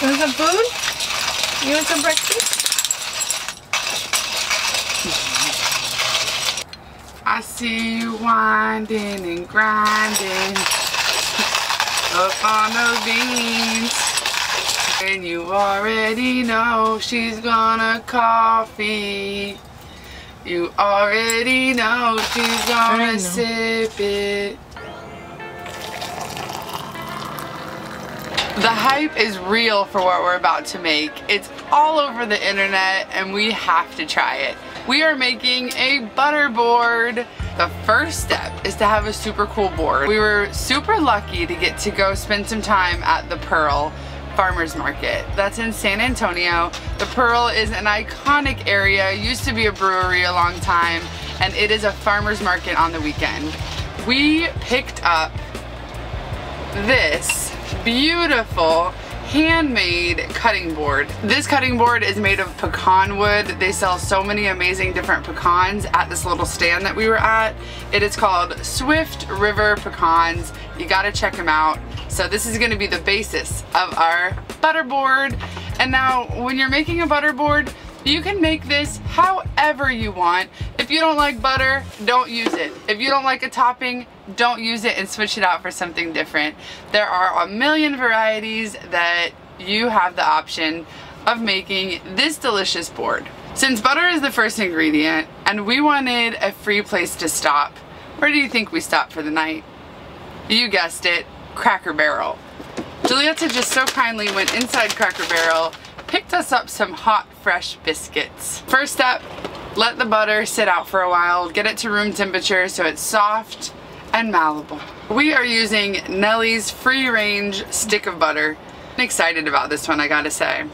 You want some food? You want some breakfast? I see you winding and grinding up on those beans. And you already know she's gonna coffee. You already know she's gonna know. sip it. The hype is real for what we're about to make. It's all over the internet and we have to try it. We are making a butter board. The first step is to have a super cool board. We were super lucky to get to go spend some time at the Pearl Farmers Market. That's in San Antonio. The Pearl is an iconic area, used to be a brewery a long time, and it is a farmer's market on the weekend. We picked up this beautiful handmade cutting board. This cutting board is made of pecan wood. They sell so many amazing different pecans at this little stand that we were at. It is called Swift River Pecans. You gotta check them out. So this is gonna be the basis of our butter board. And now when you're making a butter board, you can make this however you want. If you don't like butter, don't use it. If you don't like a topping, don't use it and switch it out for something different. There are a million varieties that you have the option of making this delicious board. Since butter is the first ingredient and we wanted a free place to stop, where do you think we stopped for the night? You guessed it, Cracker Barrel. Giulietta just so kindly went inside Cracker Barrel, picked us up some hot, fresh biscuits. First step, let the butter sit out for a while, get it to room temperature so it's soft and malleable. We are using Nellie's free range stick of butter. I'm excited about this one, I gotta say.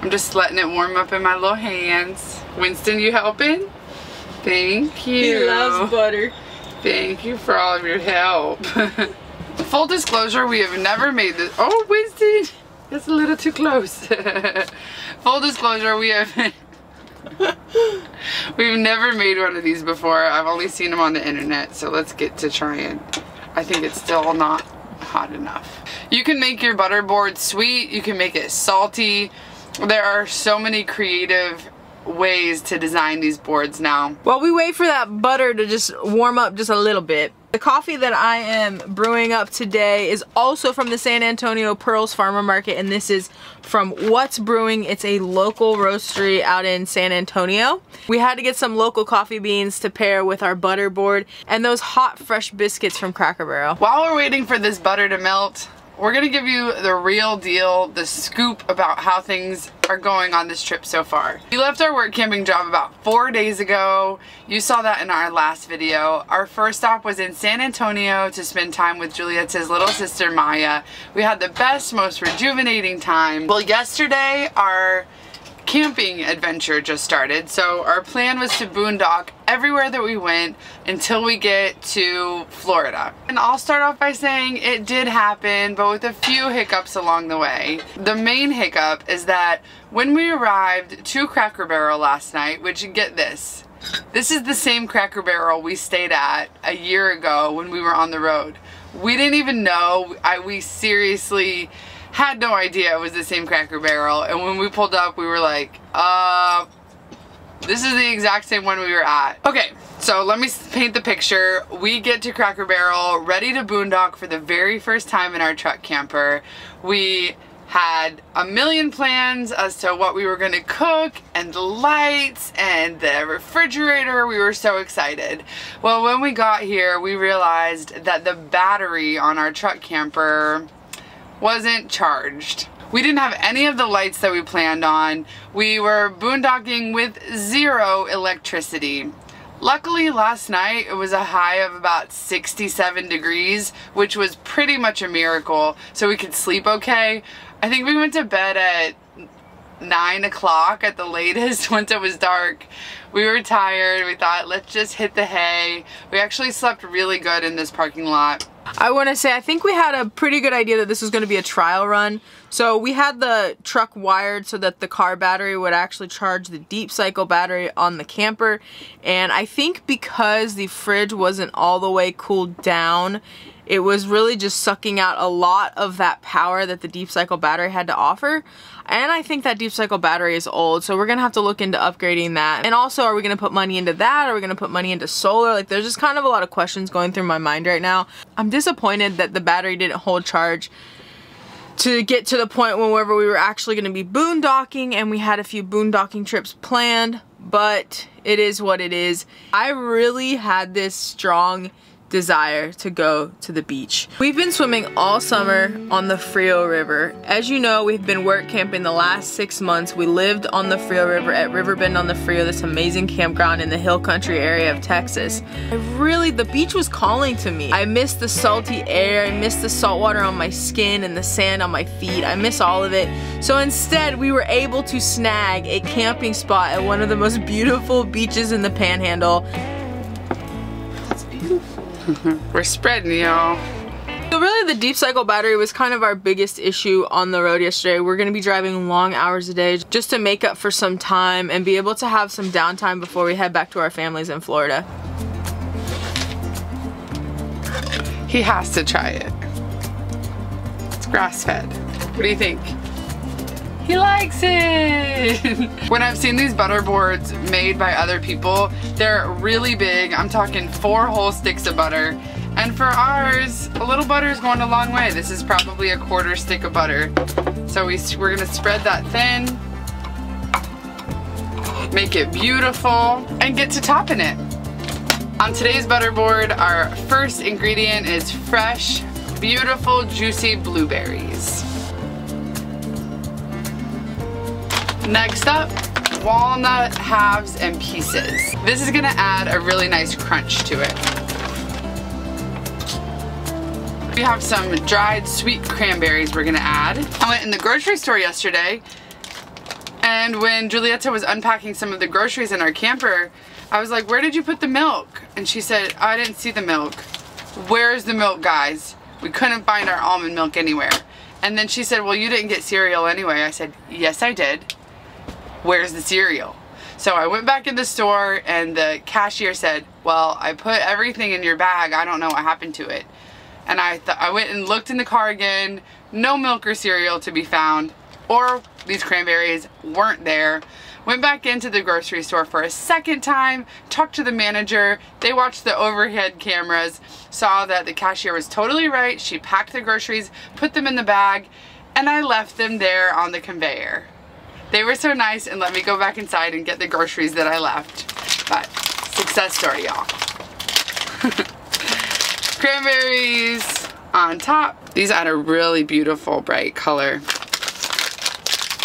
I'm just letting it warm up in my little hands. Winston, you helping? Thank you. He loves butter. Thank you for all of your help. Full disclosure, we have never made this. Oh, Winston, that's a little too close. Full disclosure, we have. We've never made one of these before. I've only seen them on the internet, so let's get to trying. I think it's still not hot enough. You can make your butter board sweet, you can make it salty. There are so many creative ways to design these boards now. While we wait for that butter to just warm up just a little bit, the coffee that I am brewing up today is also from the San Antonio Pearls Farmer Market and this is from What's Brewing. It's a local roastery out in San Antonio. We had to get some local coffee beans to pair with our butter board and those hot fresh biscuits from Cracker Barrel. While we're waiting for this butter to melt, we're gonna give you the real deal, the scoop about how things are going on this trip so far. We left our work camping job about four days ago. You saw that in our last video. Our first stop was in San Antonio to spend time with Giulietta's little sister Maya. We had the best, most rejuvenating time. Well, yesterday our camping adventure just started. So our plan was to boondock everywhere that we went until we get to Florida. And I'll start off by saying it did happen, but with a few hiccups along the way. The main hiccup is that when we arrived to Cracker Barrel last night, which get this, this is the same Cracker Barrel we stayed at a year ago when we were on the road. We didn't even know, I, we seriously had no idea it was the same Cracker Barrel. And when we pulled up, we were like, uh, this is the exact same one we were at. Okay, so let me paint the picture. We get to Cracker Barrel, ready to boondock for the very first time in our truck camper. We had a million plans as to what we were gonna cook and the lights and the refrigerator. We were so excited. Well, when we got here, we realized that the battery on our truck camper wasn't charged. We didn't have any of the lights that we planned on. We were boondocking with zero electricity. Luckily last night it was a high of about 67 degrees, which was pretty much a miracle, so we could sleep okay. I think we went to bed at 9 o'clock at the latest once it was dark. We were tired, we thought let's just hit the hay. We actually slept really good in this parking lot. I want to say I think we had a pretty good idea that this was going to be a trial run. So we had the truck wired so that the car battery would actually charge the deep cycle battery on the camper. And I think because the fridge wasn't all the way cooled down, it was really just sucking out a lot of that power that the deep cycle battery had to offer. And I think that deep cycle battery is old, so we're gonna have to look into upgrading that. And also, are we gonna put money into that? Are we gonna put money into solar? Like, there's just kind of a lot of questions going through my mind right now. I'm disappointed that the battery didn't hold charge to get to the point whenever we were actually going to be boondocking and we had a few boondocking trips planned but it is what it is. I really had this strong desire to go to the beach. We've been swimming all summer on the Frio River. As you know, we've been work camping the last six months. We lived on the Frio River at Riverbend on the Frio, this amazing campground in the hill country area of Texas. I really, the beach was calling to me. I miss the salty air, I miss the salt water on my skin and the sand on my feet. I miss all of it. So instead, we were able to snag a camping spot at one of the most beautiful beaches in the Panhandle. Mm-hmm. We're spreading, y'all. So really the deep cycle battery was kind of our biggest issue on the road yesterday. We're going to be driving long hours a day just to make up for some time and be able to have some downtime before we head back to our families in Florida. He has to try it. It's grass fed. What do you think? He likes it! when I've seen these butter boards made by other people, they're really big. I'm talking four whole sticks of butter. And for ours, a little butter is going a long way. This is probably a quarter stick of butter. So we, we're gonna spread that thin, make it beautiful, and get to topping it. On today's butter board, our first ingredient is fresh, beautiful, juicy blueberries. Next up, walnut halves and pieces. This is gonna add a really nice crunch to it. We have some dried sweet cranberries we're gonna add. I went in the grocery store yesterday and when Giulietta was unpacking some of the groceries in our camper, I was like, where did you put the milk? And she said, I didn't see the milk. Where's the milk, guys? We couldn't find our almond milk anywhere. And then she said, well, you didn't get cereal anyway. I said, yes, I did where's the cereal? So I went back in the store and the cashier said, well, I put everything in your bag. I don't know what happened to it. And I, I went and looked in the car again. No milk or cereal to be found. Or these cranberries weren't there. Went back into the grocery store for a second time, talked to the manager. They watched the overhead cameras, saw that the cashier was totally right. She packed the groceries, put them in the bag, and I left them there on the conveyor. They were so nice and let me go back inside and get the groceries that I left. But success story, y'all. Cranberries on top. These add a really beautiful bright color.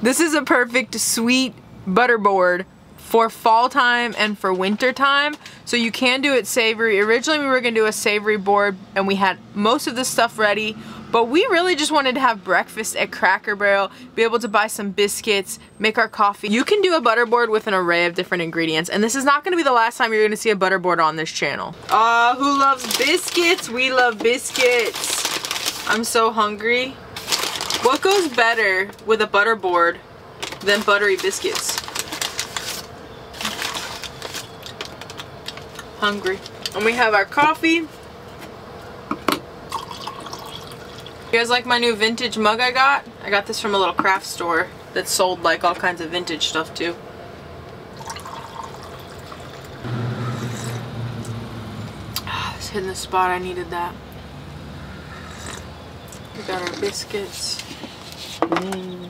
This is a perfect sweet butter board for fall time and for winter time. So you can do it savory. Originally we were gonna do a savory board and we had most of the stuff ready, but we really just wanted to have breakfast at Cracker Barrel, be able to buy some biscuits, make our coffee. You can do a butter board with an array of different ingredients, and this is not gonna be the last time you're gonna see a butter board on this channel. Uh, who loves biscuits? We love biscuits. I'm so hungry. What goes better with a butter board than buttery biscuits? Hungry. And we have our coffee. You guys like my new vintage mug I got? I got this from a little craft store that sold like all kinds of vintage stuff too. Ah, it's hitting the spot. I needed that. We got our biscuits. Mm.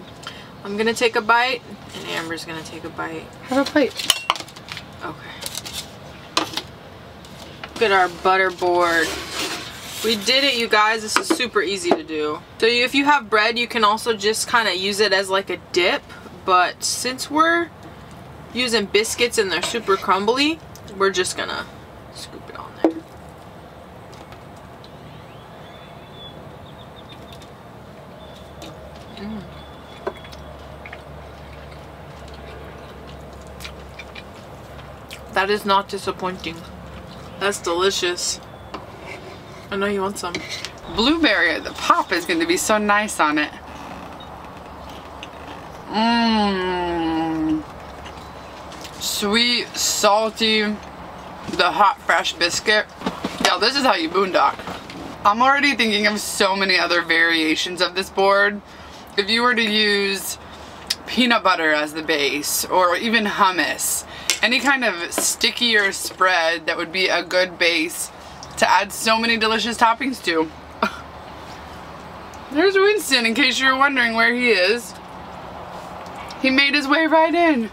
I'm gonna take a bite and Amber's gonna take a bite. Have a plate. Okay. Look at our butter board. We did it, you guys. This is super easy to do. So if you have bread, you can also just kind of use it as like a dip. But since we're using biscuits and they're super crumbly, we're just gonna scoop it on there. Mm. That is not disappointing. That's delicious. I know you want some. Blueberry, the pop is going to be so nice on it. Mmm. Sweet, salty, the hot fresh biscuit. Yeah, this is how you boondock. I'm already thinking of so many other variations of this board. If you were to use peanut butter as the base or even hummus, any kind of stickier spread that would be a good base to add so many delicious toppings to. There's Winston in case you're wondering where he is. He made his way right in.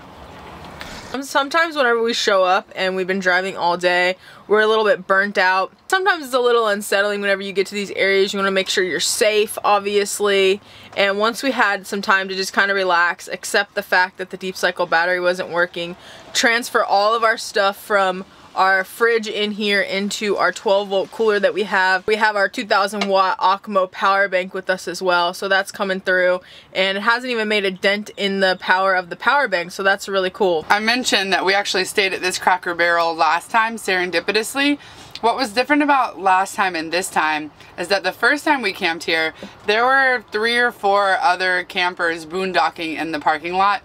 Um, sometimes whenever we show up and we've been driving all day, we're a little bit burnt out. Sometimes it's a little unsettling whenever you get to these areas. You want to make sure you're safe, obviously. And once we had some time to just kind of relax, accept the fact that the deep cycle battery wasn't working, transfer all of our stuff from our fridge in here into our 12 volt cooler that we have. We have our 2000 watt Akmo power bank with us as well. So that's coming through and it hasn't even made a dent in the power of the power bank. So that's really cool. I mentioned that we actually stayed at this Cracker Barrel last time serendipitously. What was different about last time and this time is that the first time we camped here, there were three or four other campers boondocking in the parking lot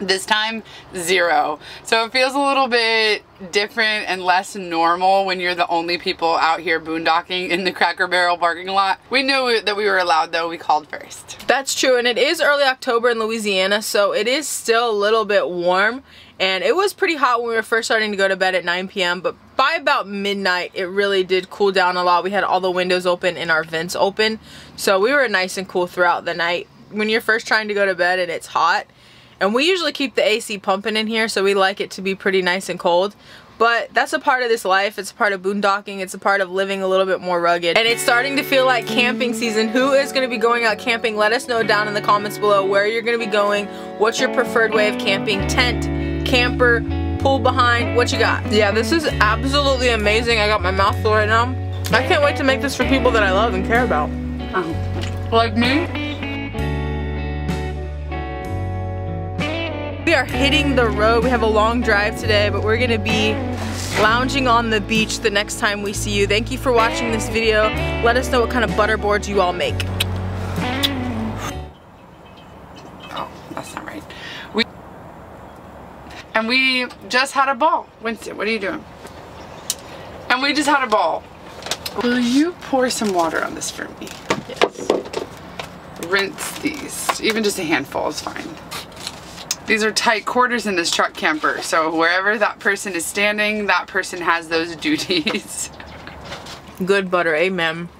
this time, zero. So it feels a little bit different and less normal when you're the only people out here boondocking in the Cracker Barrel parking lot. We knew that we were allowed though, we called first. That's true and it is early October in Louisiana so it is still a little bit warm and it was pretty hot when we were first starting to go to bed at 9 p.m. but by about midnight it really did cool down a lot. We had all the windows open and our vents open so we were nice and cool throughout the night. When you're first trying to go to bed and it's hot and we usually keep the AC pumping in here, so we like it to be pretty nice and cold. But that's a part of this life. It's a part of boondocking. It's a part of living a little bit more rugged. And it's starting to feel like camping season. Who is going to be going out camping? Let us know down in the comments below where you're going to be going. What's your preferred way of camping? Tent, camper, pool behind, what you got? Yeah, this is absolutely amazing. I got my mouth full right now. I can't wait to make this for people that I love and care about. Oh. Like me? Are hitting the road. We have a long drive today, but we're gonna be lounging on the beach the next time we see you. Thank you for watching this video. Let us know what kind of butter boards you all make. Oh, that's not right. We and we just had a ball. Winston, what are you doing? And we just had a ball. Will you pour some water on this for me? Yes. Rinse these. Even just a handful is fine. These are tight quarters in this truck camper, so wherever that person is standing, that person has those duties. Good butter, amen.